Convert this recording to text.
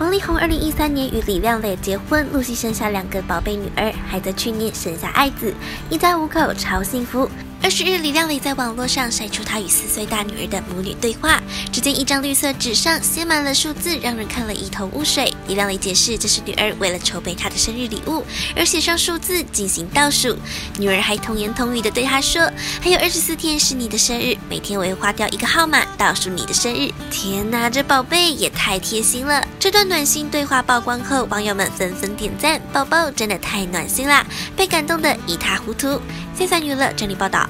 王力宏二零一三年与李靓蕾结婚，陆续生下两个宝贝女儿，还在去年生下爱子，一家五口超幸福。二十日，李亮磊在网络上晒出他与四岁大女儿的母女对话。只见一张绿色纸上写满了数字，让人看了一头雾水。李亮磊解释，这是女儿为了筹备她的生日礼物而写上数字进行倒数。女儿还童言童语的对他说：“还有二十四天是你的生日，每天我会花掉一个号码倒数你的生日。”天哪，这宝贝也太贴心了！这段暖心对话曝光后，网友们纷纷点赞：“宝宝真的太暖心啦！”被感动的一塌糊涂。C 三娱乐整理报道。